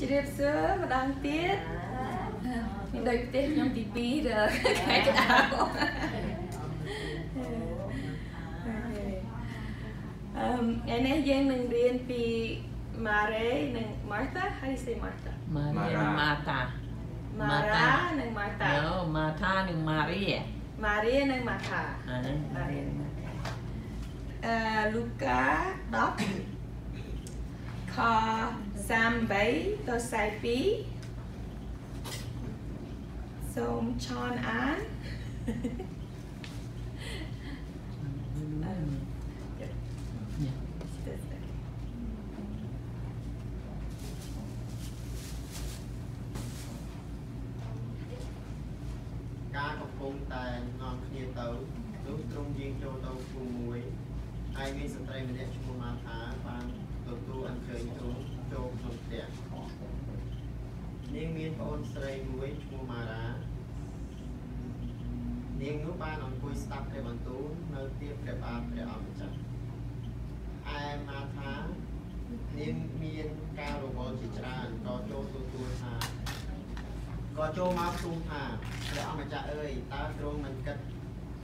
ជ្រាបសួរម្ដងទៀតមានដូចផ្ទះខ្ញុំទី2ដល់ខែក្តៅអឺថ្ងៃនេះយើងនឹងរៀនពី Mare និង Martha how do you say Martha Maria Martha Mara និង Martha No Martha និង Maria Maria និង Martha អឺ Maria និង Martha អឺ Luca 10ខ 38ដល់42សូមឆនអានការកំពុងតែនាំគ្នាទៅលុះទ្រង់យាងចូលទៅភូមិមួយហើយមានស្ត្រីម្នាក់ឈ្មោះម៉ាថាបានទទួលអញ្ជើញទ្រង់ចូលក្នុងផ្ទះនាង មានប្អូនស្រីមួយឈ្មោះម៉ារ៉ានាងនោះបានអង្គុយស្ដាប់ព្រះបន្ទូលនៅទីព្រះបាទព្រះអង្គម្ចាស់ឯម៉ាថានាងមានការរវល់ជាច្រើនក៏ចូលទទួលថាក៏ចូលមកទូលថាព្រះអង្គម្ចាស់អើយតើទ្រង់មិនគិត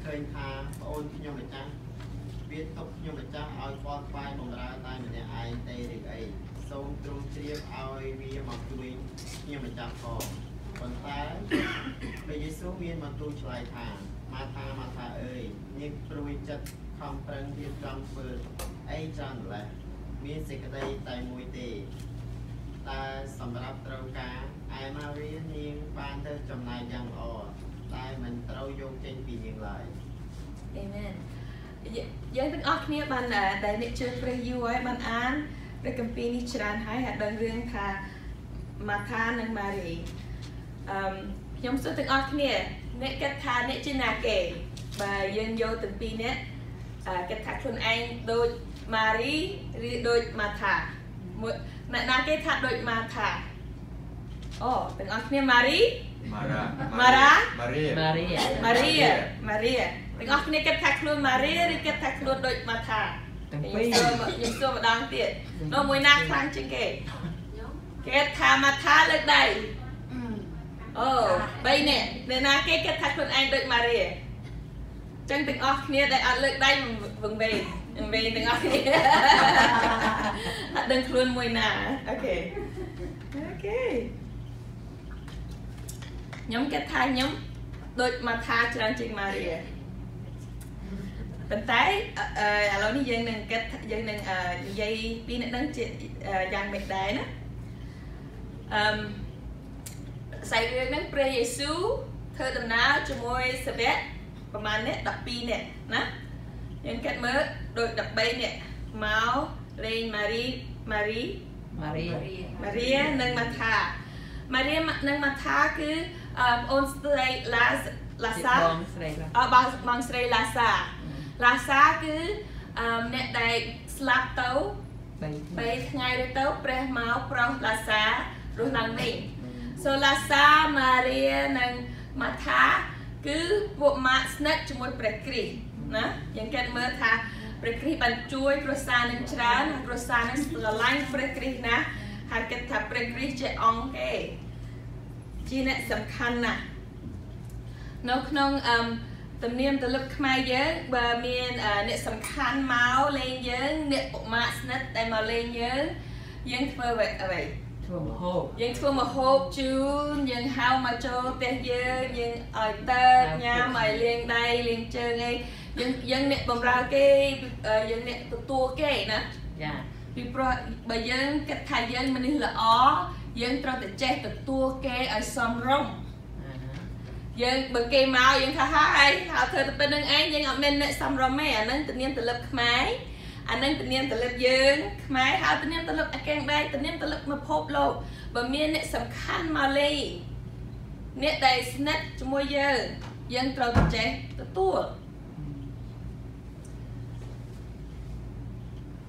ឃើញថាប្អូនខ្ញុំម្ចាស់វាទុកខ្ញុំម្ចាស់ឲ្យបនស្វាយបំរើតែម្នាក់ឯងទេឬអី សូមទ្រង់ជ្រាបឲ្យវាមកជួយខ្ញុំម្ចាស់ផងប៉ុន្តែព្រះយេស៊ូវមានបន្ទូលឆ្លើយថាម៉ាថាម៉ាថាអើយនាងព្រួយចិត្តខំប្រឹងរៀបចំធ្វើអីច្រើនម្ល៉េះមានសេចក្តីតែមួយទេតែសម្រាប់ត្រូវការឯម៉ារីនាងបានទៅចំណាយយ៉ាងល្អតែមិនត្រូវយកចេញពីនាងឡើយ Amen យើងទាំងអស់គ្នាបានដែលអ្នកជឿព្រះយូរហើយបានអាន ព្រះគម្ពីរនេះច្រើនហើយហើយដឹងរឿងថាម៉ាថានិងម៉ារីអឺខ្ញុំសួរទាំងអស់គ្នាអ្នកគិតថាអ្នកជាណាគេបើយើងយកទាំងពីរនាក់គិតថាខ្លួនឯងដូចម៉ារីឬដូចម៉ាថាមួយអ្នកណាគេថាដូចម៉ាថាអូទាំងអស់គ្នាម៉ារី Mara. Mara? Maria. Maria ម៉ារីម៉ារីទាំងអស់គ្នាគិតថាខ្លួនម៉ារីឬគិតថាខ្លួនដូចម៉ាថា ទាំងខ្ញុំពីរសួរខ្ញុំសួរម្ដងទៀតនោះមួយណាខ្លាំងជាងគេគេថាម៉ាថាលើកដៃអូ3នាក់អ្នកណាគេគិតថាខ្លួនឯងដូចម៉ារីអញ្ចឹងទាំងអស់គ្នាដែលអត់លើកដៃវង្វេងវង្វេងទាំងអស់គ្នាអត់ដឹងខ្លួនមួយណាអូខេអូខេខ្ញុំគិតថាខ្ញុំដូចម៉ាថាច្រើនជាងម៉ារី ប៉ុន្តែឥឡូវនេះយើងនឹងគិតយើងនឹងនិយាយពីអ្នកនឹងជាយ៉ាងម៉េចដែរណាអឺសាយរឿងហ្នឹងព្រះយេស៊ូវធ្វើដំណើរជាមួយសាវកប្រហែលនេះ12នាក់ណាយើងគិតមើលដូច13នាក់មកលេងម៉ារីម៉ារី Maria ម៉ារីនិងម៉ាថាម៉ារីនិងម៉ាថាគឺប្អូនស្រីឡាឡាសាបងស្រីឡាអឺបងបងស្រីឡាសា ឡាសាគឺអឺអ្នកដែលស្លាប់ទៅ3 3ថ្ងៃរួចទៅព្រះមកប្រោសឡាសារស់ឡើងវិញសូឡាសាម៉ារីនិងម៉ាថាគឺពួកម៉ាក់ស្និទ្ធជាមួយព្រះគ្រីស្ទណាយើងគិតមើលថាព្រះគ្រីស្ទបានជួយគ្រួសារនឹងច្រើនហើយគ្រួសារនឹងស្រឡាញ់ព្រះគ្រីស្ទណាស់ហើយគិតថាព្រះគ្រីស្ទជាអង្គគេជាអ្នកសំខាន់ណាស់នៅក្នុងអឺ ទំនៀមទម្លាប់ខ្មែរយើងបើមានអ្នកសំខាន់មកលេងយើង អ្នកឧមាស្និទ្ធដែលមកលេងយើងយើងធ្វើអ្វីអ្វីធ្វើមហូបយើងធ្វើម្ហូបជូនយើងហៅមកចូលផ្ទះយើងយើងឲ្យតើញ៉ាំឲ្យលាងដៃលាងជើងអីយើងយើងអ្នកបម្រើគេយើងអ្នកទទួលគេណាចាពីព្រោះបើយើងគិតថាយើងមនុស្សល្អយើងត្រូវតែចេះទទួលគេឲ្យសមរម្យអាហា យើងបើគេមកយើងថាហើយហៅធ្វើទៅប៉ុណ្្នឹងឯងយើងអត់មានអ្នកសំរុំទេអាហ្នឹងទំនៀមទម្លាប់ខ្មែរអាហ្នឹងទំនៀមទម្លាប់យើងខ្មែរហៅទំនៀមទម្លាប់អាកែងដែរទំនៀមទម្លាប់មកភពលោកបើមានអ្នកសំខាន់មកលេងអ្នកដែលស្និទ្ធជាមួយយើងយើងត្រូវតែចេះទទួល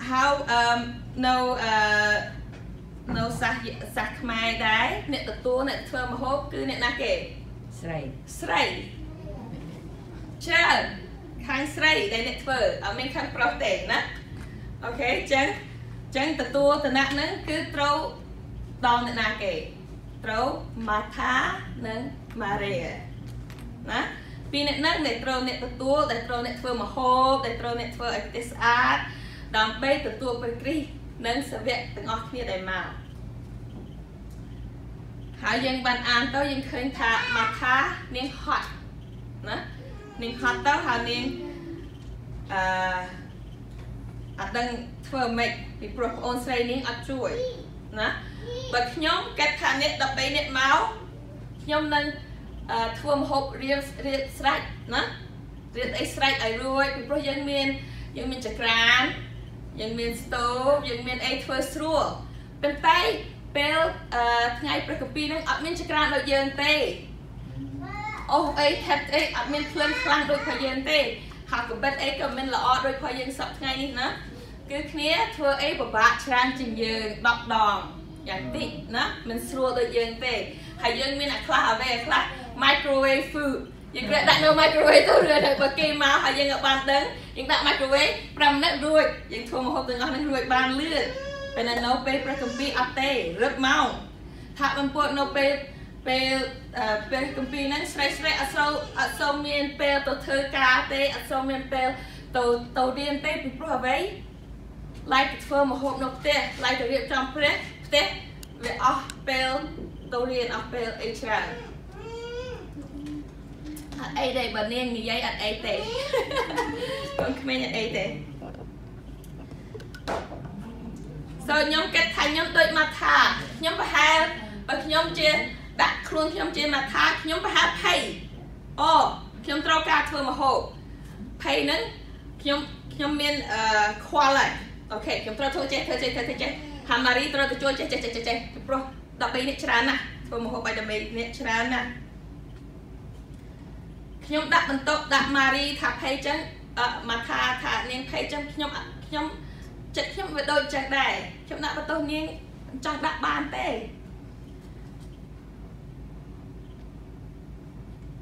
ហើយអឺនៅអឺនៅសាសសាសខ្មែរដែរអ្នកទទួលអ្នកធ្វើម្ហូបគឺអ្នកណាគេ ស្រីស្រីច្រើនខាងស្រីដែលអ្នកធ្វើអត់មានខាងប្រុសទេណាអូខេអញ្ចឹងអញ្ចឹងទទួលតំណែងហ្នឹងគឺត្រូវដល់អ្នកណាគេត្រូវម៉ាថានិងម៉ារ៉េណាពីអ្នកហ្នឹងដែលត្រូវអ្នកទទួលដែលត្រូវអ្នកធ្វើមហូបដែលត្រូវអ្នកធ្វើឲ្យផ្ទះស្អាតដើម្បីទទួលព្រះគ្រីស្ទនិងសាវកទាំងអស់គ្នាដែលមក ហើយយើងបានអានទៅយើងឃើញថាម៉ាថានាងហត់ណានាងហត់ទៅហើយនាងអឺអត់ដឹងធ្វើម៉េចពីព្រោះប្អូនស្រីនាងអត់ជួយណាបើខ្ញុំកាត់ថាអ្នក13អ្នកមកខ្ញុំនឹងធ្វើមហូបរៀបរៀបស្រេចណារៀបអីស្រេចឲ្យរួចពីព្រោះយើងមានយើងមានចក្រានយើងមានស្ទូបយើងមានអីធ្វើស្រួលប៉ុន្តែ ពេលថ្ងៃព្រះគម្ពីរនឹងអត់មានចក្រានដូចយើងទេអូអីថែបអីអត់មានភ្លើងខ្លាំងដូចរបស់យើងទេហើយកំបិតអីក៏មិនល្អដូចរបស់យើងសប្ថ្ងៃនេះណាគឺគ្នាធ្វើអីពិបាកច្រើនជាងយើង10ដងយ៉ាងតិចណាមិនស្រួលដូចយើងទេហើយយើងមានអាខ្លះអ្វីអាខ្លះ microwave food យើងគ្រាន់ដាក់នៅ microwave ទៅរឿនហើយបើគេមកហើយយើងក៏បានដឹងយើងដាក់ microwave 5មិនិតរួចយើងធ្វើម្ហូបទាំងអស់នឹងរួចបានលឿន តែនៅពេលព្រះគម្ពីរអត់ទេរឹតម៉ោងថាបំពុតនៅពេលពេលពេលគម្ពីរហ្នឹងស្រីស្រីអត់សូវអត់សូវមានពេលទៅធ្វើការទេអត់សូវមានពេលទៅទៅរៀនទេពីព្រោះអ្វីឡៃទៅធ្វើម្ហូបនៅផ្ទះឡៃទៅរៀបចំព្រះផ្ទះវាអស់ពេលទៅរៀនអស់ពេលអីច្រើនអត់អីទេបើនាងនិយាយអត់អីទេកូនក្មេងអត់អីទេ so ខ្ញុំគិតថាខ្ញុំដូចមកថាខ្ញុំប្រហែលបើខ្ញុំជាដាក់ខ្លួនខ្ញុំជាមកថាខ្ញុំប្រហែលភ័យអូខ្ញុំត្រូវការធ្វើមហូបភ័យហ្នឹងខ្ញុំខ្ញុំមានអឺខ្វល់ហើយអូខេខ្ញុំត្រូវធ្វើចេះធ្វើចេះធ្វើចេះហាម៉ារីត្រូវទៅជួយចេះចេះចេះចេះព្រោះ13នេះច្រើនណាស់ធ្វើមហូបឲ្យ13នេះច្រើនណាស់ខ្ញុំដាក់បន្ទុកដាក់ម៉ារីថាភ័យចឹងមកថាថានាងភ័យចឹងខ្ញុំខ្ញុំ ចិត្តខ្ញុំវាដូចចឹងដែរខ្ញុំដាក់បន្ទោសនាងចង់ដាក់បានទេ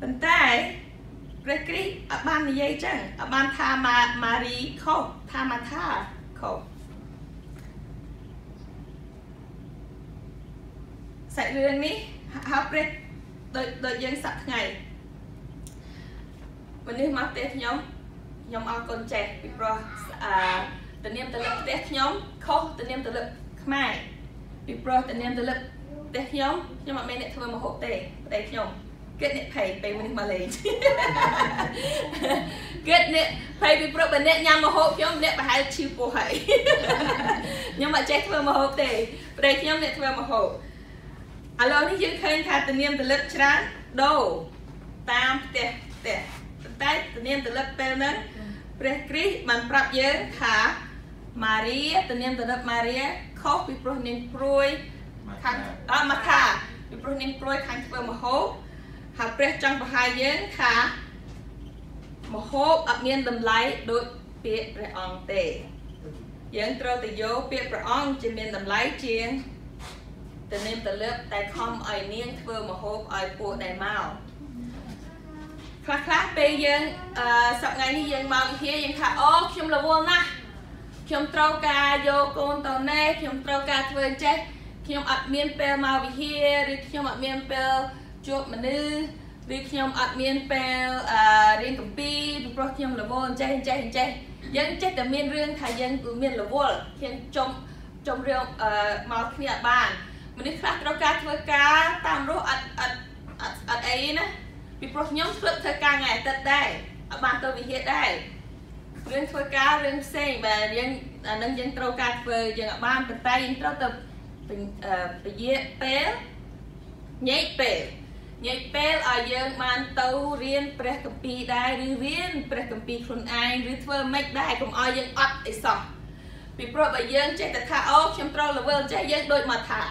ប៉ុន្តែព្រះគ្រីស្ទអត់បាននិយាយចឹងអត់បានថាម៉ាម៉ារីខុសថាម៉ាថាខុសសាច់រឿងនេះហៅព្រះដូចដូចយើងសប្ថ្ងៃមនុស្សមកផ្ទះខ្ញុំខ្ញុំអរគុណចេះពីព្រោះអឺ តនាមតលឹកផ្ទះខ្ញុំខុសតនាមតលឹកខ្មែរពីព្រោះតនាមតលឹកផ្ទះខ្ញុំខ្ញុំអត់មានអ្នកធ្វើម្ហូបទេប្តីខ្ញុំគិតអ្នកភ័យពេលមនុស្សមកលេងគិតអ្នកភ័យពីព្រោះបើអ្នកញ៉ាំម្ហូបខ្ញុំអ្នកប្រហែលឈឺពោះហើយខ្ញុំអត់ចេះធ្វើម្ហូបទេប្តីខ្ញុំអ្នកធ្វើម្ហូបឥឡូវនេះយើងឃើញថាតនាមតលឹកច្រើនដូរតាមផ្ទះផ្ទះតែតនាមតលឹកពេលហ្នឹងព្រះគ្រីស្ទបានប្រាប់យើងថា ម៉ារីតនាមតលឹកម៉ារីខុសពីព្រោះនាងព្រួយខាងអមថាពីព្រោះនាងព្រួយខាងធ្វើមហូបហើយព្រះចង់បង្ហាញយើងថាមហូបអត់មានតម្លៃដូចពាក្យព្រះអង្គទេយើងត្រូវទៅយកពាក្យព្រះអង្គជាមានតម្លៃជាងតនាមតលឹកតែខំឲ្យនាងធ្វើមហូបឲ្យពួកដែលមកខ្លះខ្លះពេលយើងអឺសប្តាហ៍នេះយើងមកវិហារយើងថាអូខ្ញុំរវល់ណាស់ ខ្ញុំត្រូវការយកកូនទៅណែខ្ញុំត្រូវការធ្វើអញ្ចេះខ្ញុំអត់មានពេលមកវិហារឬខ្ញុំអត់មានពេលជួបមនុស្សឬខ្ញុំអត់មានពេលអឺរៀនកម្ពីពីព្រោះខ្ញុំរវល់អញ្ចេះអញ្ចេះអញ្ចេះយើងចេះតែមានរឿងថាយើងគឺមានរវល់ខ្ញុំចុំចុំរឿងអឺមកគ្នាអត់បានមនុស្សខ្លះត្រូវការធ្វើការតាមរស់អត់អត់អត់អីណាពីព្រោះខ្ញុំធ្លាប់ធ្វើការថ្ងៃអាទិត្យដែរអត់បានទៅវិហារដែរ រឿងធ្វើការរឿងផ្សេងបើយើងអានឹងយើងត្រូវការធ្វើយើងអត់បានប៉ុន្តែយើងត្រូវទៅពជាពេលញែកពេលញែកពេលឲ្យយើងបានទៅរៀនព្រះគម្ពីរដែរឬរៀនព្រះគម្ពីរខ្លួនឯងឬធ្វើម៉េចដែរកុំឲ្យយើងអត់អីសោះពីព្រោះបើយើងចេះតែថាអូខ្ញុំត្រូវ level ចេះយើងដូចមកថា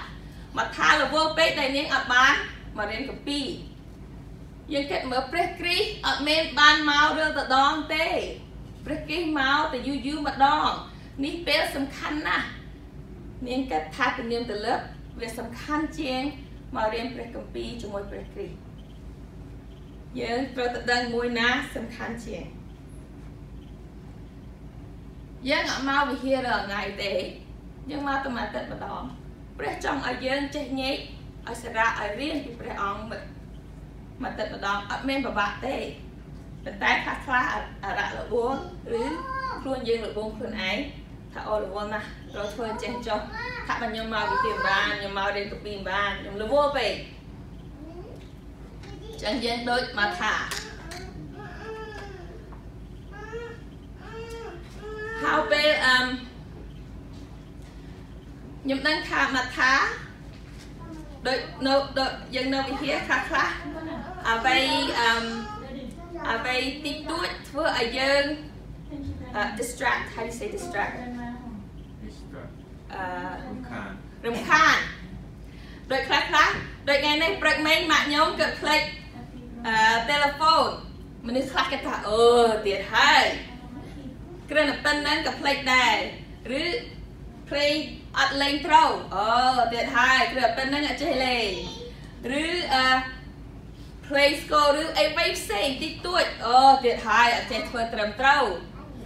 មកថា level ពេកដែលនាងអត់បានមករៀនគម្ពីរយើងគិតមើលព្រះគ្រីស្ទអត់មានបានមករឿងតដងទេ ព្រះគ្រីស្ទមកទៅយូរយូរម្ដងនេះពេលសំខាន់ណាស់មានគិតថាទំនៀមទម្លាប់វាសំខាន់ជាងមករៀនព្រះគម្ពីរជាមួយព្រះគ្រីស្ទយើងត្រូវតែដឹងមួយណាសំខាន់ជាងយើងអត់មកវិហាររាល់ថ្ងៃទេយើងមកតែមួយអាទិត្យម្ដងព្រះចង់ឲ្យយើងចេះញែកឲ្យសារៈឲ្យរៀនពីព្រះអង្គមកមកទឹកម្ដងអត់មានពិបាកទេ ប៉ុន្តែខ្លះខ្លះអរៈលវលឬខ្លួនយើងលវងខ្លួនឯងថាអូរវល់ណាស់ត្រូវធ្វើអញ្ចេះចុះថាបើខ្ញុំមកវិទ្យាបានខ្ញុំមករៀនកពីបានខ្ញុំលវលពេកចឹងយើងដូចមកថាហើយពេលអឺខ្ញុំដឹងថាមកថាដូចនៅដូចយើងនៅវិហារខ្លះខ្លះអ្វីអឺ អ្វីតិចតួចធ្វើឲ្យយើង uh, distract how do you say distract អឺខានរំខានដូចខ្លះខ្លះដូចថ្ងៃនេះព្រឹកមិញម៉ាក់ខ្ញុំក៏ភ្លេចអឺទូរស័ព្ទមនុស្សខ្លះគេថាអឺទៀតហើយគ្រាន់តែប៉ុណ្្នឹងក៏ភ្លេចដែរឬភ្លេងអត់លេងត្រូវអូទៀតហើយគ្រាន់តែប៉ុណ្្នឹងអត់ចេះលេងឬអឺ play score ឬអីវៃផ្សេងតិចតួចអូទៀតហើយអត់ចេះធ្វើត្រឹមត្រូវ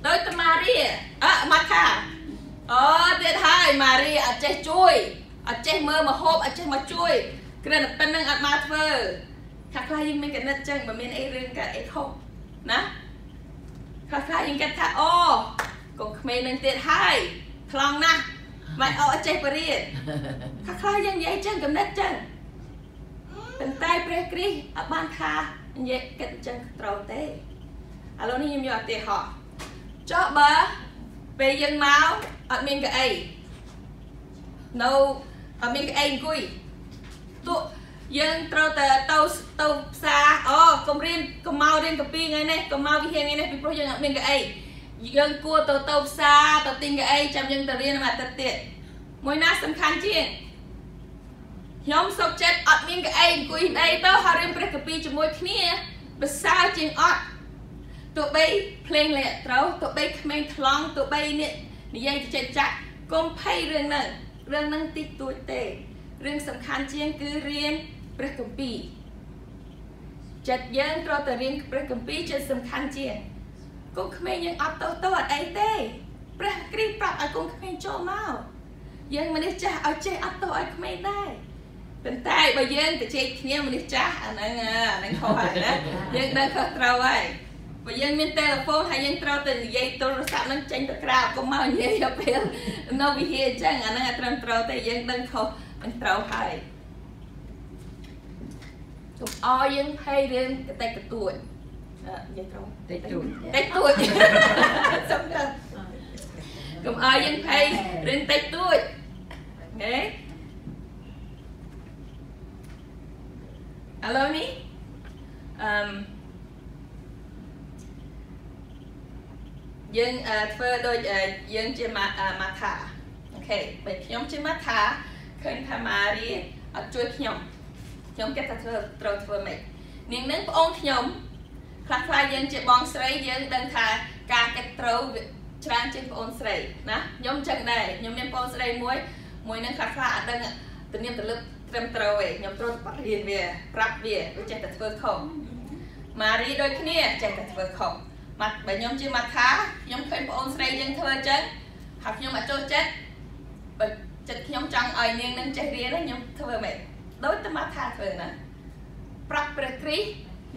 ដោយតម៉ារីអឺមកថាអូទៀតហើយម៉ារីអត់ចេះជួយអត់ចេះមើលមកហូបអត់ចេះមកជួយគ្រាន់តែប៉ុណ្្នឹងអត់មកធ្វើខ្លះខ្លះយើងមានកណិតចឹងបើមានអីរឿងកើតអីខុសណាខ្លះខ្លះយើងគិតថាអូកូនក្មេងនឹងទៀតហើយខ្លងណាស់មិនអត់អត់ចេះបរៀនខ្លះខ្លះយើងនិយាយចឹងកណិតចឹង ប៉ុន្តែព្រះគ្រីស្ទអត់បានថានិយាយគិតអញ្ចឹងត្រូវទេឥឡូវនេះខ្ញុំយកឧទាហរណ៍ចុះបើពេលយើងមកអត់មានកៅអីនៅអត់មានកៅអីអង្គុយទោះយើងត្រូវតែទៅទៅផ្សារអូកុំរៀនកុំមករៀនកពីថ្ងៃនេះកុំមកវិហារថ្ងៃនេះពីព្រោះយើងអត់មានកៅអីយើងគួរទៅទៅផ្សារទៅទិញកៅអីចាំយើងទៅរៀនមួយអាទិត្យទៀតមួយណាសំខាន់ជាង ខ្ញុំសុកចិត្តអត់មានកៅអីអង្គុយអីទៅហើយរៀនព្រះគម្ពីរជាមួយគ្នាប្រសើរជាងអត់ទោះបីភ្លេងលេខត្រូវទោះបីក្មេងថ្លង់ទោះបីនេះនិយាយទៅចិត្តចាក់កុំភ័យរឿងហ្នឹងរឿងហ្នឹងតិចតួចទេរឿងសំខាន់ជាងគឺរៀនព្រះគម្ពីរចិត្តយើងត្រូវតែរៀនព្រះគម្ពីរចិត្តសំខាន់ជាងកូនក្មេងយើងអត់ទៅទៅអត់អីទេព្រះគ្រីស្ទប្រាប់ឲ្យកូនក្មេងចូលមកយើងមនុស្សចាស់ឲ្យចេះអត់ទៅឲ្យក្មេងដែរ ប៉ុន្តែបើយើងទៅជែកគ្នាមនុស្សចាស់អាហ្នឹងអាហ្នឹងខុសហើយណាយើងដឹងខុសត្រូវហើយបើយើងមានទូរស័ព្ទហើយយើងត្រូវតែនិយាយទូរស័ព្ទហ្នឹងចេញទៅក្រៅកុំមកនិយាយទៅពេលនៅវិហារអញ្ចឹងអាហ្នឹងអត់ត្រឹមត្រូវទេយើងដឹងខុសមិនត្រូវហើយកុំអោយើងភ័យរឿងកតិកទួចអឺនិយាយត្រូវតិចតួចតិចទួចសុំទៅកុំអោយើងភ័យរឿងតិចទួចអូខេ ឥឡូវនេះអឺមយើងអឺធ្វើដូចអឺយើងជាម៉ាម៉ាថាអូខេបើខ្ញុំជាម៉ាថាឃើញថាម៉ារីអត់ជួយខ្ញុំខ្ញុំគិតថាធ្វើត្រូវធ្វើម៉េចនាងនឹងប្អូនខ្ញុំខ្លះខ្លះយើងជាបងស្រីយើងដឹងថាការគិតត្រូវវាច្រើនជាងប្អូនស្រីណាខ្ញុំចឹងដែរខ្ញុំមានប្អូនស្រីមួយមួយនឹងខ្លះខ្លះអត់ដឹងទំនៀមទម្លាប់ ត្រឹមត្រូវឯងខ្ញុំត្រូវបរៀនវាប្រាប់វាវាចេះតែធ្វើខុសម៉ារីដូចគ្នាចេះតែធ្វើខុសមកបើខ្ញុំជាមកថាខ្ញុំឃើញប្អូនស្រីយើងធ្វើអញ្ចឹងហើយខ្ញុំអត់ចូលចិត្តបើចិត្តខ្ញុំចង់ឲ្យនាងនឹងចេះរៀនខ្ញុំធ្វើមិនដូចតែមកថាធ្វើណាប្រាប់ព្រះគ្រីស្ទ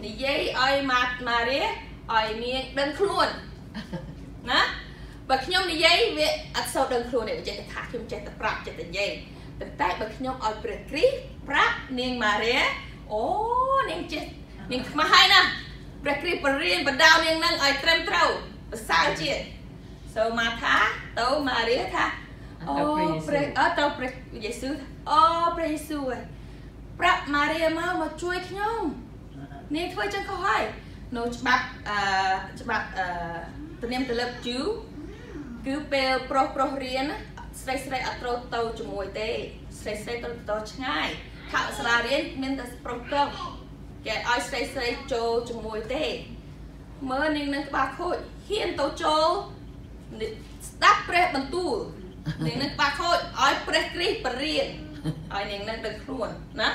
និយាយឲ្យម៉ាត់ម៉ារីឲ្យនាងដឹងខ្លួនណាបើខ្ញុំនិយាយវាអត់សូវដឹងខ្លួនទេវាចេះតែថាខ្ញុំចេះតែប្រាប់ចេះតែនិយាយ ប៉ុន្តែបើខ្ញុំឲ្យព្រះគ្រីស្ទប្រាប់នាងម៉ារីអូនាងចេះនាងខ្មាស់ហើយណាព្រះគ្រីស្ទបរៀនបណ្ដៅនាងនឹងឲ្យត្រឹមត្រូវប្រសើរជាងសូមមកថាទៅម៉ារីថាអូព្រះអត់ទៅព្រះយេស៊ូវអូព្រះយេស៊ូវហើយប្រាប់ម៉ារីមកមកជួយខ្ញុំនាងធ្វើចឹងខុសហើយនៅច្បាប់អឺច្បាប់អឺទំនៀមទម្លាប់ជូគឺពេលប្រុសប្រុសរៀន ស្រីស្រីអត់ត្រូវទៅជាមួយទេស្រីស្រីត្រូវទៅឆ្ងាយថាសាលារៀនមានតែប្រុសប្រុសគេឲ្យស្រីស្រីចូលជាមួយទេមើលនាងនឹងក្បាលខូចហ៊ានទៅចូលស្ដាប់ព្រះបន្ទូលនាងនឹងក្បាលខូចឲ្យព្រះគ្រីស្ទបរៀនឲ្យនាងនឹងដឹងខ្លួនណា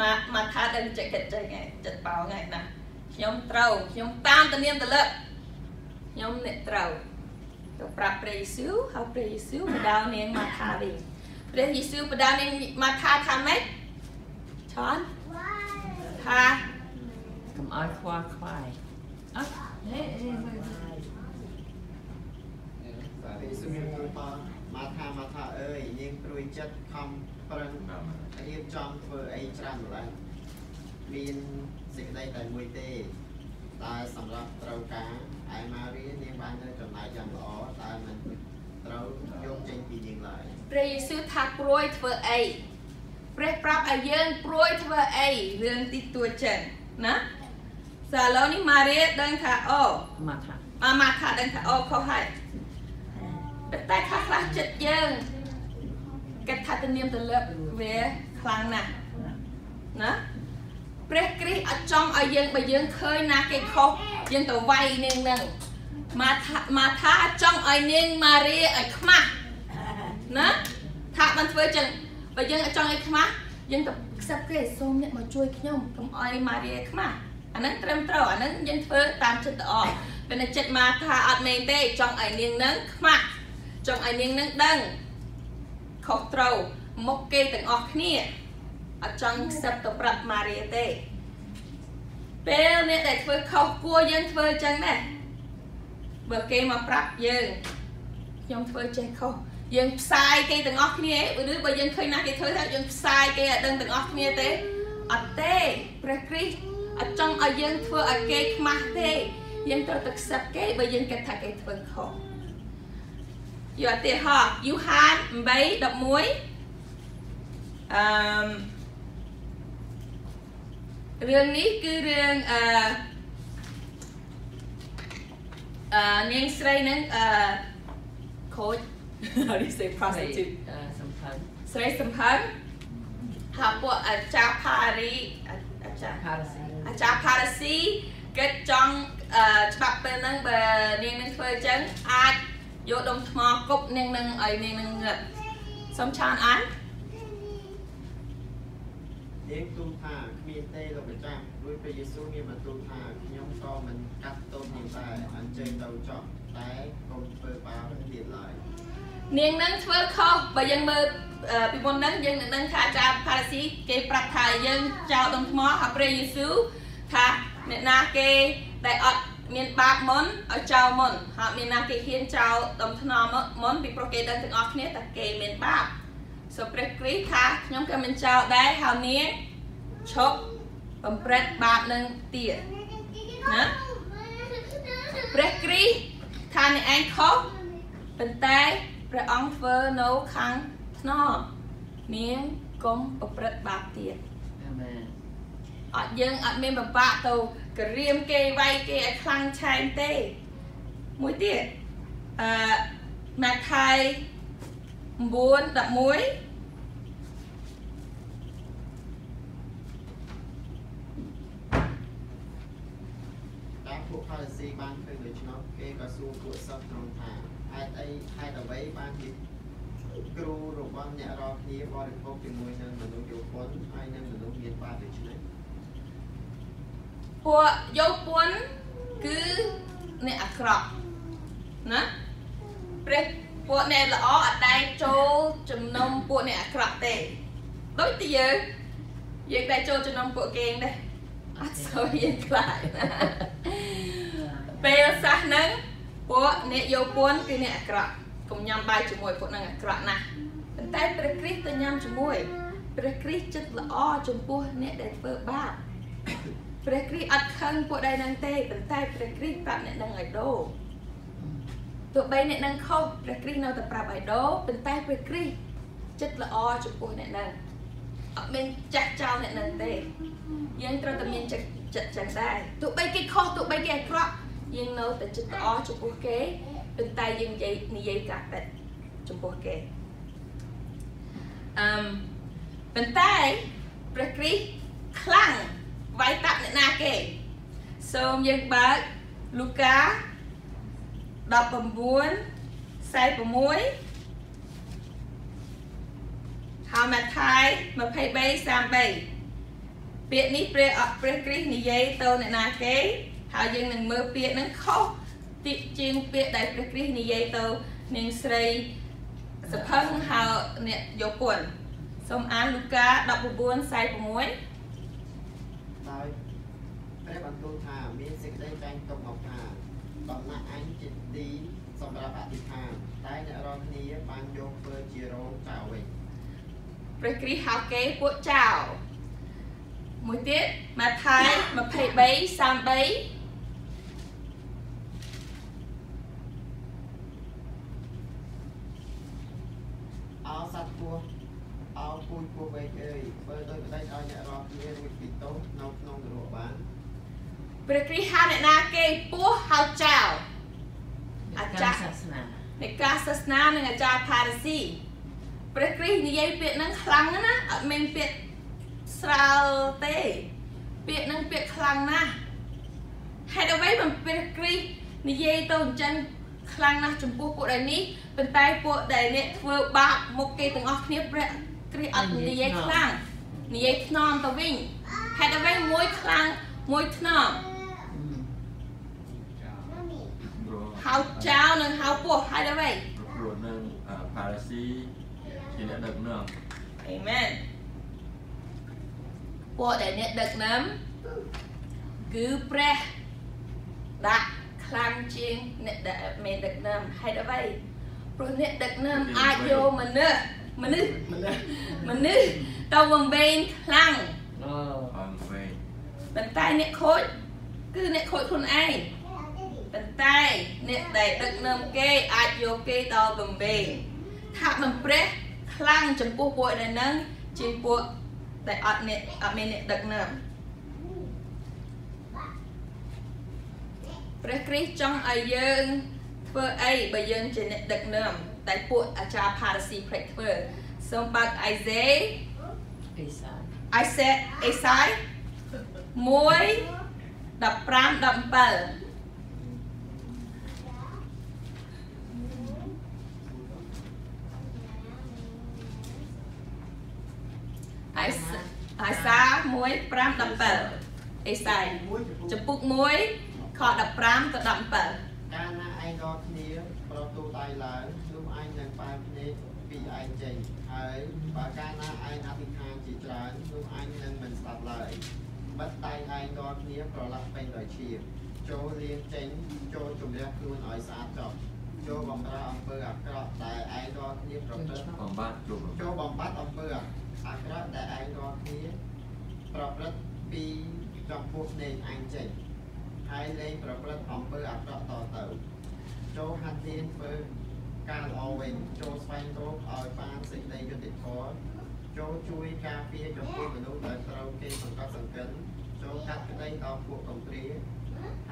មកមកថាដឹងចិត្តគិតចេះថ្ងៃចិត្តបោថ្ងៃណាខ្ញុំត្រូវខ្ញុំតាមតនាមតលឹកខ្ញុំអ្នកត្រូវ ទៅប្រាប់ព្រះយេស៊ូវហើយព្រះយេស៊ូវបដៅនាងមកថាវិញព្រះយេស៊ូវបដានាងម៉ាថាថាម៉េចឆនថាកុំឲ្យខ្វល់ខ្វាយអត់ហេហេមើលព្រះយេស៊ូវមានទូលថាមកថាមកថាអើយនាងព្រួយចិត្តខំប្រឹងរៀបចំធ្វើអីច្រើនម្ល៉េះមានសេចក្តីតែមួយទេតែសម្រាប់ត្រូវការ ឯម៉ារីនាងបាននៅចំណែកយ៉ាងល្អតែមិនត្រូវយកចេញពីនាងឡើយព្រះយេស៊ូវថាព្រួយធ្វើអីព្រះប្រាប់ឲ្យយើងព្រួយធ្វើអីរឿងទីទួចិនណាសាឡូនេះម៉ារីដឹងថាអូមកថាអាម៉ាថាដឹងថាអូខុសហើយតែថាខ្លះចិត្តយើងគិតថាទំនៀមទម្លាប់វាខ្លាំងណាស់ណា ព្រះគ្រីស្ទអត់ចង់ឲ្យយើងបើយើងឃើញណាគេខុសយើងទៅវាយនាងនឹងម៉ាថាម៉ាថាអត់ចង់ឲ្យនាងម៉ារីឲ្យខ្មាស់ណាថាបានធ្វើចឹងបើយើងអត់ចង់ឲ្យខ្មាស់យើងទៅខ្សឹបគេសូមអ្នកមកជួយខ្ញុំកុំឲ្យម៉ារីឲ្យខ្មាស់អាហ្នឹងត្រឹមត្រូវអាហ្នឹងយើងធ្វើតាមចិត្តល្អពេលតែចិត្តម៉ាថាអត់មែនទេចង់ឲ្យនាងនឹងខ្មាស់ចង់ឲ្យនាងនឹងដឹងខុសត្រូវមុខគេទាំងអស់គ្នា អត់ចង់ខ្សឹបទៅប្រាប់ម៉ារីទេពេលអ្នកដែលធ្វើខុសគួរយើងធ្វើចឹងដែរបើគេមកប្រាប់យើងខ្ញុំធ្វើចេះខុសយើងផ្សាយគេទាំងអស់គ្នាឬបើយើងឃើញណាគេធ្វើថាយើងផ្សាយគេឲ្យដឹងទាំងអស់គ្នាទេអត់ទេព្រះគ្រីស្ទអត់ចង់ឲ្យយើងធ្វើឲ្យគេខ្មាស់ទេយើងត្រូវតែខ្សឹបគេបើយើងគិតថាគេធ្វើខុសយកឧទាហរណ៍យូហាន8 11អឺម រឿងនេះគឺរឿងអឺអឺនាងស្រីហ្នឹងអឺខូច how do you say prostitute អឺសំខាន់ស្រីសំផឹងថាពួកអាចារ្យផារីអាចារ្យផារ៉ាស៊ីអាចារ្យផារ៉ាស៊ីគិតចង់អឺច្បាប់ពេលហ្នឹងបើនាងនឹងធ្វើអញ្ចឹងអាចយកដុំថ្មគប់នាងនឹងឲ្យនាងនឹងងឹតសុំឆានអាន នាងទូលថាគ្មានទេលោកម្ចាស់ដោយព្រះយេស៊ូវមានបន្ទូលថាខ្ញុំក៏មិនកាត់ទោសនាងដែរអញ្ជើញទៅចោះតែកុំធ្វើបាបទៀតឡើយនាងនឹងធ្វើខុសបើយើងមើលអឺពីមុនហ្នឹងយើងនឹងដឹងថាអាចារ្យផារ៉ាស៊ីគេប្រាប់ថាយើងចោលដុំថ្មហើយព្រះយេស៊ូវថាអ្នកណាគេដែលអត់មានបាបមុនឲ្យចោលមុនហើយមានណាគេហ៊ានចោលដុំថ្មមុនពីព្រោះគេដឹងទាំងអស់គ្នាថាគេមានបាប សូព្រះគ្រីស្ទថាខ្ញុំក៏មិនចោលដែរហើយនាងឈប់បំព្រឹត្តបាបនឹងទៀតណាព្រះគ្រីស្ទថាអ្នកឯងខុសប៉ុន្តែព្រះអង្គធ្វើនៅខាងថ្នមនាងកុំប្រព្រឹត្តបាបទៀតអាមែនអត់យើងអត់មានបបាក់ទៅករៀមគេវាយគេឲ្យខ្លាំងឆែនទេមួយទៀតអឺម៉ាថាយ 9 11តែពួកផារ៉ាស៊ីបានឃើញដូច្នោះគេក៏សួរពួកសិស្សក្នុងថាហេតុអីហេតុអ្វីបានជាគ្រូរបស់អ្នករាល់គ្នាបរិភោគជាមួយនឹងមនុស្សយោពន្ធហើយនឹងមនុស្សមានបាបដូច្នេះពួកយោពន្ធគឺអ្នកអាក្រក់ណាព្រះ ពួកអ្នកល្អអត់ដែលចូលចំណុំពួកអ្នកអាក្រក់ទេដូចតែយើងយើងដែលចូលចំណុំពួកគេងដែរអត់សូវយើងខ្លាចណាពេលសះហ្នឹងពួកអ្នកយោពន្ធគឺអ្នកអាក្រក់កុំញ៉ាំបាយជាមួយពួកហ្នឹងអាក្រក់ណាស់ប៉ុន្តែព្រះគ្រីស្ទទៅញ៉ាំជាមួយព្រះគ្រីស្ទចិត្តល្អចំពោះអ្នកដែលធ្វើបាបព្រះគ្រីស្ទអត់ខឹងពួកដែលនឹងទេប៉ុន្តែព្រះគ្រីស្ទប្រាប់អ្នកនឹងឲ្យដូរ ទោះបីអ្នកនឹងខុសព្រះគ្រីស្ទនៅតែប្រាប់ឲ្យដូរប៉ុន្តែព្រះគ្រីស្ទចិត្តល្អចំពោះអ្នកនឹងអត់មានចាស់ចោលអ្នកនឹងទេយើងត្រូវតែមានចិត្តចិត្តចឹងដែរទោះបីគេខុសទោះបីគេអាក្រក់យើងនៅតែចិត្តល្អចំពោះគេប៉ុន្តែយើងនិយាយនិយាយការពិតចំពោះគេអឺមប៉ុន្តែព្រះគ្រីស្ទខ្លាំងវាយតាក់អ្នកណាគេសូមយើងបើកលូកា 19 46ហើយម៉ាថាយ23 33ពាក្យនេះព្រះអព្រះគ្រីស្ទនិយាយទៅអ្នកណាគេហើយយើងនឹងមើលពាក្យហ្នឹងខុសតិជាងពាក្យដែលព្រះគ្រីស្ទនិយាយទៅនាងស្រីសភឹងហៅអ្នកយកពន្ធសូមអានលូកា19:46ដោយព្រះបន្ទូលថាមានសេចក្តីចែងទុកមកថាដំណាក់អញជាទី សម្រាប់អធិដ្ឋានតែអ្នករាល់គ្នាបានយកធ្វើជារោងចោលវិញព្រះគ្រីស្ទហៅគេពួកចៅមួយទៀតម៉ាថាយ23:33ពូជពោះវែកអើយបើដោយបដិឲ្យអ្នករាល់គ្នារួចពីទោសនៅក្នុងនរកបានព្រះគ្រីស្ទហៅអ្នកណាគេពោះហៅចៅ អាចារ្យសាសនានៃការសាសនានិងអាចារ្យផារស៊ីព្រះគ្រីស្ទនិយាយពាក្យហ្នឹងខ្លាំងណាស់អត់មានពាក្យស្រាលទេពាក្យហ្នឹងពាក្យខ្លាំងណាស់ហេតុអ្វីបានព្រះគ្រីស្ទនិយាយទៅអញ្ចឹងខ្លាំងណាស់ចំពោះពួកដែលនេះប៉ុន្តែពួកដែលអ្នកធ្វើបាបមុខគេទាំងអស់គ្នាព្រះគ្រីអត់និយាយខ្លាំងនិយាយថ្នមទៅវិញហេតុអ្វីមួយខ្លាំងមួយថ្នម ហៅចៅនិងហៅពោះហេតុអ្វីព្រោះនឹងផារ៉ាស៊ីជាអ្នកដឹកនាំអេមែនពួកដែលអ្នកដឹកនាំគឺព្រះដាក់ខ្លាំងជាងអ្នកដែលមានដឹកនាំហេតុអ្វីព្រោះអ្នកដឹកនាំអាចយកមនុស្សមនុស្សមនុស្សទៅបំពេញខ្លាំងអូបំពេញប៉ុន្តែអ្នកខូចគឺអ្នកខូចខ្លួនឯង ប៉ុន្តែអ្នកដែលដឹកនាំគេអាចយកគេដល់បំពេញថាបំព្រះខ្លាំងចំពោះពួកដែលនឹងជាពួកដែលអត់អ្នកអត់មានអ្នកដឹកនាំព្រះគ្រីស្ទចង់ឲ្យយើងធ្វើអីបើយើងជាអ្នកដឹកនាំតែពួកអាចារ្យផារស៊ីព្រេចធ្វើសូមបើកអេសេអេសាយអេសេអេសាយ1 15 17អេ សាអេសា1 5 17អេសាយចំពុក1ខ15ទៅ17កាលណាឯងរកគ្នាប្រទូដៃឡើងឯងចេញហើយបើកាលណាឯងអធិដ្ឋានជាច្រើននោះអញនឹងមិនស្ដាប់ឡើយបិទតែឯងរាល់គ្នាប្រឡាក់ពេញដោយឈាមចូលលៀងចេញចូលជំរះខ្លួនឲ្យស្អាតចុះចូលបំរើអំពើអាក្រក់តែឯងរាល់គ្នាប្រព្រឹត្តបំបត្តិចូលបំបត្តិអំពើអាក្រក់ តែឯងរាល់គ្នាប្រព្រឹត្តពីចំពោះនៃឯងចេញហើយលែងប្រព្រឹត្តអំពើអាក្រក់តទៅចូលហាត់រៀនធ្វើការល្អវិញចូលស្វែងរកឲ្យបានសេចក្តីយុត្តិធម៌ចូលជួយការពារចំពោះមនុស្សដែលត្រូវគេសង្កត់សង្កិនចូលកាត់ក្តីដល់ពួកកំព្រា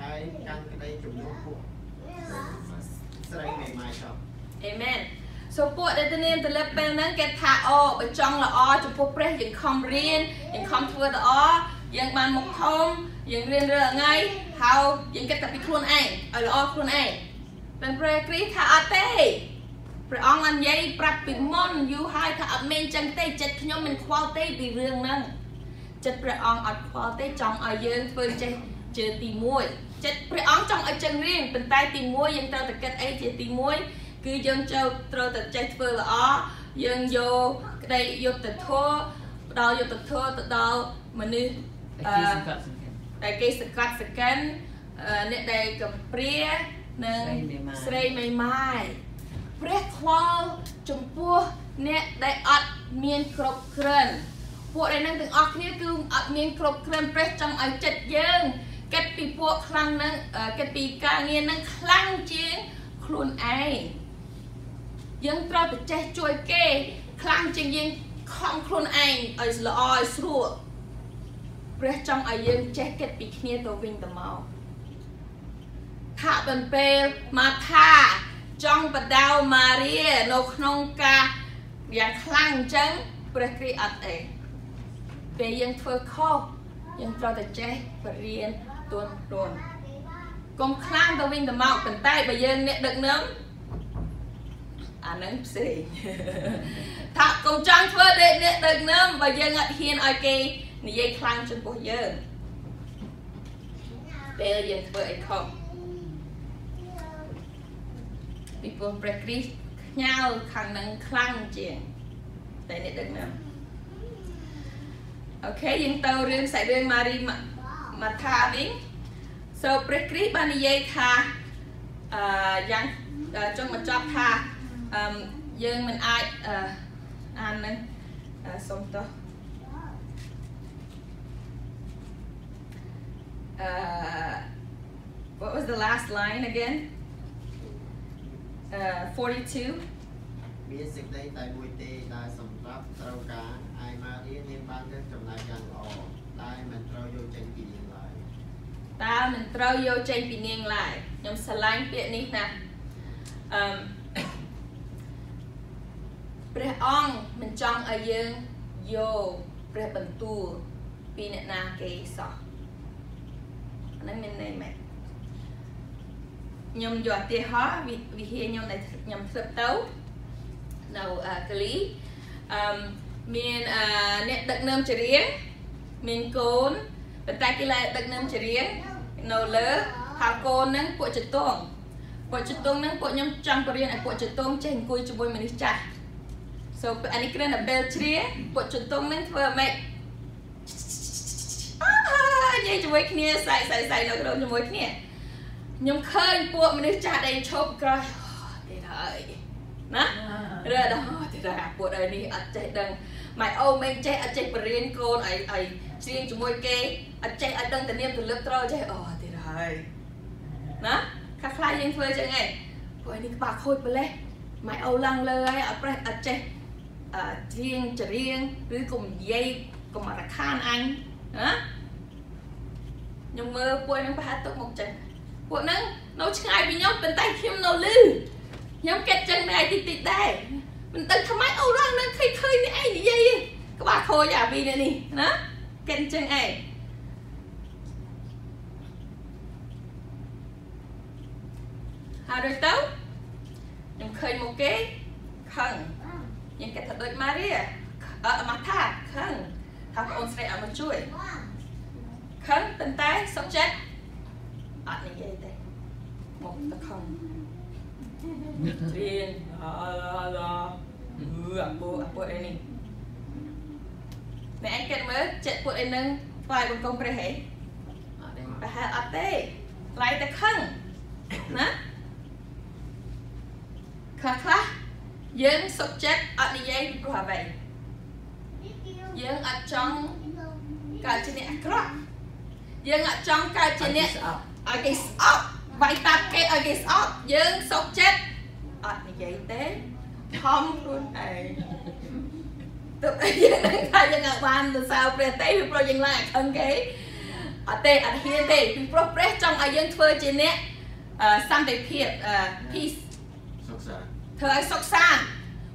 ហើយកាន់ក្តីជំនួសពួកស្រីមេម៉ាយចប់ អេមែនសូពួកដែលទៅនាមទៅលើពេលហ្នឹងគេថាអូបើចង់ល្អចំពោះព្រះយើងខំរៀនយើងខំធ្វើល្អយើងបានមុខធំយើងរៀនរាល់ថ្ងៃហើយយើងគិតតែពីខ្លួនឯងឲ្យល្អខ្លួនឯងប៉ុន្តែព្រះគ្រីស្ទថាអត់ទេព្រះអង្គបាននិយាយប្រាប់ពីមុនយូរហើយថាអត់មានចឹងទេចិត្តខ្ញុំមិនខ្វល់ទេពីរឿងហ្នឹងចិត្តព្រះអង្គអត់ខ្វល់ទេចង់ឲ្យយើងធ្វើចេះជាទី1ចិត្តព្រះអង្គចង់ឲ្យចឹងរៀងប៉ុន្តែទី1យើងត្រូវតែគិតអីជាទី1 គឺយើងចូលត្រូវតែចេះធ្វើល្អយើងយកក្តីយុទ្ធធម៌ផ្ដល់យុទ្ធធម៌ទៅដល់មនុស្សអឺដែលគេសកាត់សកិនអ្នកដែលកំព្រានិងស្រីមេម៉ាយព្រះខ្វល់ចំពោះអ្នកដែលអត់មានគ្រប់គ្រិនពួកដែលនឹងទាំងអស់គ្នាគឺអត់មានគ្រប់គ្រិនព្រះចង់ឲ្យចិត្តយើងគិតពីពួកខ្លាំងនឹងគិតពីការងារនឹងខ្លាំងជាងខ្លួនឯង យើងត្រូវតែចេះជួយគេខ្លាំងជាងយើងខំខ្លួនឯងឲ្យល្អឲ្យស្រួលព្រះចង់ឲ្យយើងចេះគិតពីគ្នាទៅវិញទៅមកថាបន្ពេលមកថាចង់បដៅម៉ារីនៅក្នុងការយ៉ាងខ្លាំងអញ្ចឹងព្រះគ្រីស្ទអត់ទេពេលយើងធ្វើខុសយើងត្រូវតែចេះបរៀនទួនទួនកុំខ្លាំងទៅវិញទៅមកប៉ុន្តែបើយើងអ្នកដឹកនាំ អានឹងផ្សេងថាកុំចង់ធ្វើដូចអ្នកដឹកនាំបើយើងអត់ហ៊ានឲ្យគេនិយាយខ្លាំងចំពោះយើងពេលយើងធ្វើអីខុសពីព្រោះព្រះគ្រីស្ទផ្ញើខាងនឹងខ្លាំងជាងតែអ្នកដឹកនាំអូខេយើងទៅរឿងសាច់រឿងម៉ារីម៉ាថាវិញ so ព្រះគ្រីស្ទបាននិយាយថាអឺយ៉ាងចង់បញ្ចប់ថា អឺយើងមិនអាចអឺអាននឹងសុំទោះ uh, what was the last line again? Uh, 42. មានសេចក្តីតែមួយទេដែលសម្រាប់ត្រូវការឯម៉ារីនាងបានទៅចំណាយយ៉ាងល្អដែលមិនត្រូវយកចេញពីនាងឡើយតើមិនត្រូវយកចេញពីនាងឡើយខ្ញុំស្រឡាញ់ពាក្យនេះណាស់អឺម ព្រះអង្គមិនចង់ឲ្យយើងយកព្រះបន្ទូលពីអ្នកណាគេសោះអាហ្នឹងមានន័យមែនខ្ញុំយកឧទាហរណ៍វិវិហារខ្ញុំដែលខ្ញុំធ្លាប់ទៅនៅអឺកាលីអឺមមានអឺអ្នកដឹកនាំច្រៀងមានកូនប៉ុន្តែគេឡើងដឹកនាំច្រៀងនៅលើហើយកូនហ្នឹងពួកចតុងពួកចតុងហ្នឹងពួកខ្ញុំចង់បរៀនឲ្យពួកចតុងចេះអង្គុយជាមួយមនុស្សចាស់ so អានេះគ្រាន់តែ bell ច្រៀងពួកចតុងហ្នឹងធ្វើម៉េចនិយាយជាមួយគ្នាសែកសែកសែកនៅក្នុងជាមួយគ្នាខ្ញុំឃើញពួកមនុស្សចាស់ដែលឈប់ក្រោយទេហើយណារត់ដល់ទេហើយពួកដែលនេះអត់ចេះដឹងម៉ែអូមេងចេះអត់ចេះបរៀនកូនឲ្យឲ្យច្រៀងជាមួយគេអត់ចេះឲ្យដឹងតានាមទលឹបត្រូវចេះអូទេហើយណាខ្លះខ្លះយើងធ្វើចឹងឯងពួកនេះក្បាលខូចម្លេះម៉ែអូឡើងលើហើយអត់ប្រេះអត់ចេះអឺ ច្រៀងច្រៀងឬកុំនិយាយកុំអរខានអញណាខ្ញុំមើលពួកហ្នឹងប្រហែលទុកមកចឹងពួកហ្នឹងនៅឆ្ងាយពីខ្ញុំប៉ុន្តែខ្ញុំនៅលឺខ្ញុំគិតចឹងដែរតិចតិចដែរមិនដឹងថ្មអូរងនឹងឃើញឃើញនេះឯងនិយាយក្បាលខូចអាពីរនេះណាគិតចឹងឯងហើយដូចទៅខ្ញុំឃើញមកគេខឹង ខ្ញុំគិតថាដូចម៉ារីអឺម៉ាថាខឹងថាបងអូនស្រីអត់មកជួយខឹងប៉ុន្តែសុខចិត្តអត់និយាយទេមកទៅខឹងរៀនអឡអឺអាពូអាពូអីនេះអ្នកឯងគិតមើលចិត្តពួកអីនឹងថ្លៃបង្គំព្រះហេអត់ទេប្រហែលអត់ទេថ្លៃតែខឹងណាខ្លះខ្លះ យើងសុខចិត្តអត់និយាយពីព្រោះអ្វីយើងអត់ចង់កើតជាអ្នកអាក្រក់យើងអត់ចង់កើតជាអ្នកស្អប់ឲ្យគេស្អប់វាយតាប់គេឲ្យគេស្អប់យើងសុខចិត្តអត់និយាយទេខំខ្លួនឯងទើបយើងនឹងថាយើងអត់បានទៅសើព្រះទេពីព្រោះយើងឡើងខឹងគេអត់ទេអត់ហ៊ានទេពីព្រោះព្រះចង់ឲ្យយើងធ្វើជាអ្នកអឺសន្តិភាពអឺ peace សុខសាន្ត ធ្វើឲ្យសុខសាន្ត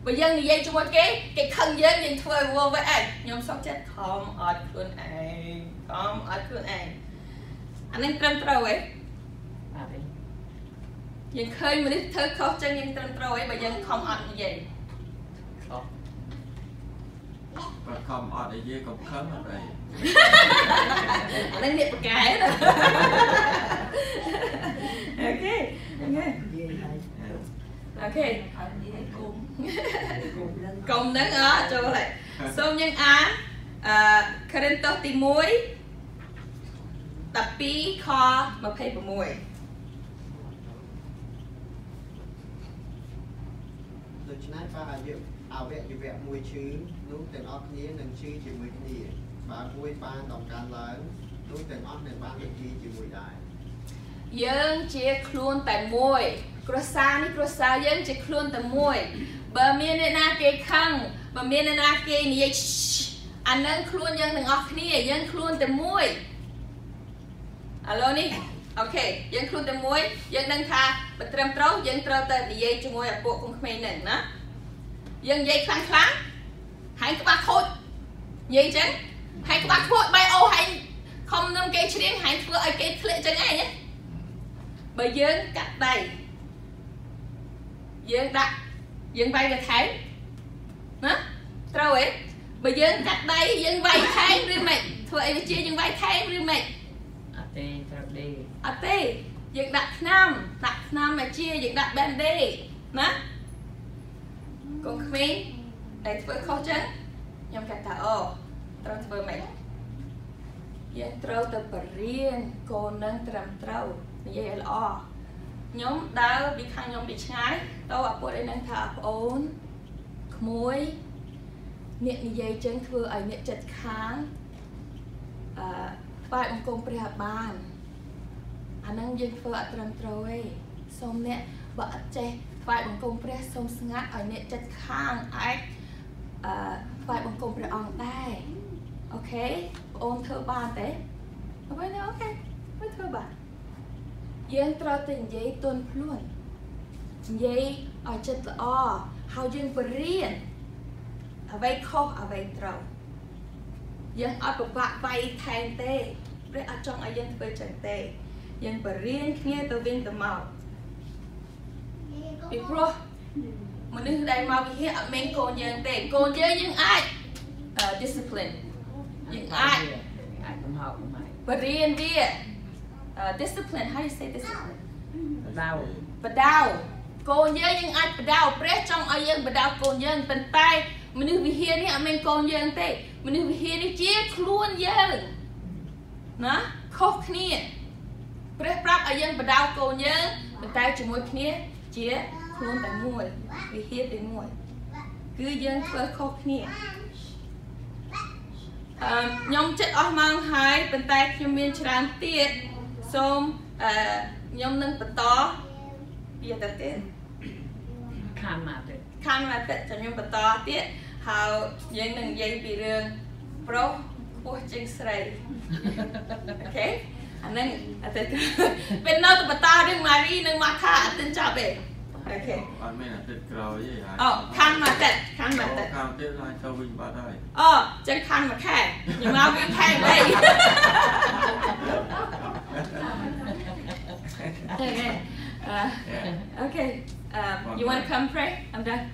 បើយើងនិយាយជាមួយគេគេខឹងយើងយើងធ្វើឲ្យវល់វិញឯងខ្ញុំសុខចិត្តខំអត់ខ្លួនឯងខំអត់ខ្លួនឯងអានេះត្រឹមត្រូវហ៎អត់ទេយើងឃើញមនុស្សធ្វើខុសចឹងយើងត្រឹមត្រូវហ៎បើយើងខំអត់និយាយខុសគាត់ខំអត់ឲ្យយាយកុំខឹងអត់អីអានេះអ្នកប្រកែណាអូខេអូខេនិយាយហើយ អូខេអត់និយាយគុំគុំឡើងកុំហ្នឹងអត់ចូលហើយសូមយើងអានអឺកូរិនតូសទី1 12ខ26ដូច្នេះបើអាយុអវយវៈមួយឈឺនោះទាំងអស់គ្នានឹងឈឺជាមួយគ្នាបើមួយបានដំកើងឡើងនោះទាំងអស់នឹងបាននិយាយជាមួយដែរ យើងជាខ្លួនតែមួយ គ្រួសារនេះគ្រួសារយើងជាខ្លួនតែមួយ បើមានអ្នកណាគេខឹងបើមានអ្នកណាគេនិយាយអានឹងខ្លួនយើងទាំងអស់គ្នាយើងខ្លួនតែមួយឥឡូវនេះអូខេយើងខ្លួនតែមួយយើងដឹងថាបើត្រឹមត្រូវយើងត្រូវតែនិយាយជាមួយអាពួកកុំក្មេងហ្នឹងណាយើងនិយាយខ្លាំងខ្លាំងហើយក្បាស់ខូចនិយាយចឹងហើយក្បាស់ខូចបែអូហើយខំនឹងគេច្រៀងហើយធ្វើឲ្យគេធ្លាក់ចឹងឯងណា បើយើងកាត់ដៃយើងដាក់យើងវាយទៅថែមណាត្រូវទេបើយើងកាត់ដៃយើងវាយថែមឬមិនធ្វើអីវាជាយើងវាយថែមឬមិនអត់ទេត្រូវដេកអត់ទេយើងដាក់ថ្នាំដាក់ថ្នាំមកជាយើងដាក់ band aid ណាកូនក្មេងដែលធ្វើខុសចឹងខ្ញុំកាត់ថាអូត្រូវធ្វើម៉េចយើងត្រូវទៅបរៀនកូននឹងត្រឹមត្រូវ និយាយឲ្យល្អខ្ញុំដើរពីខាងខ្ញុំពីឆ្ងាយទៅអាពុតអីនឹងថាប្អូនក្មួយអ្នកនិយាយចឹងធ្វើឲ្យអ្នកចិត្តខាងអឺថ្វាយបង្គំព្រះបានអាហ្នឹងយើងធ្វើអត់ត្រឹមត្រូវទេសូមអ្នកបើអត់ចេះថ្វាយបង្គំព្រះសូមស្ងាត់ឲ្យអ្នកចិត្តខាងអាចអឺថ្វាយបង្គំព្រះអង្គដែរអូខេបងអូនធ្វើបានទេអ្វីណាអូខេមិនធ្វើបាន យើងត្រូវតែនិយាយទន់ភ្លួននិយាយឲ្យចិត្តល្អហើយយើងបរៀនអ្វីខុសអ្វីត្រូវយើងអត់ពិបាកវាយថែមទេព្រះអត់ចង់ឲ្យយើងធ្វើចឹងទេយើងបរៀនគ្នាទៅវិញទៅមកពីព្រោះមនុស្សដែលមកវិហារអត់មានកូនយើងទេកូនយើងយើងអាច discipline យើងអាចអាចកំហុសកំហៃបរៀនវា discipline how you say discipline ដៅបដៅកូនយើងយើងអាចបដៅព្រះចង់ឲ្យយើងបដៅកូនយើងប៉ុន្តែមនុស្សវិហារនេះអត់មានកូនយើងទេមនុស្សវិហារនេះជាខ្លួនយើងណាខុសគ្នាព្រះប្រាប់ឲ្យយើងបដៅកូនយើងប៉ុន្តែជាមួយគ្នាជាខ្លួនតែមួយវិហារតែមួយគឺយើងធ្វើខុសគ្នាអឺខ្ញុំចិត្តអស់ម៉ោងហើយប៉ុន្តែខ្ញុំមានច្រើនទៀត សូមអឺខ្ញុំនឹងបន្តវាទៅទៀតខាងមុខទៅខាងមុខទៀតចាំខ្ញុំបន្តទៀតហើយយើងនឹងនិយាយពីរឿងប្រុសខ្ពស់ជាងស្រី okay អាហ្នឹងអត់ទៅពេលនៅទៅបន្តរឿងម៉ារីនិងម៉ាថាអត់ទៅចប់ទេ okay អត់មានអាទិត្យក្រោយទេហើយអូខាងមកទៀតខាងមកទៀតខាងទៀតឡើងទៅវិញបាត់ហើយអូចឹងខាងមួយខែខ្ញុំមកវិញខែបី Okay. Uh, okay. Um, you want to come pray? I'm done.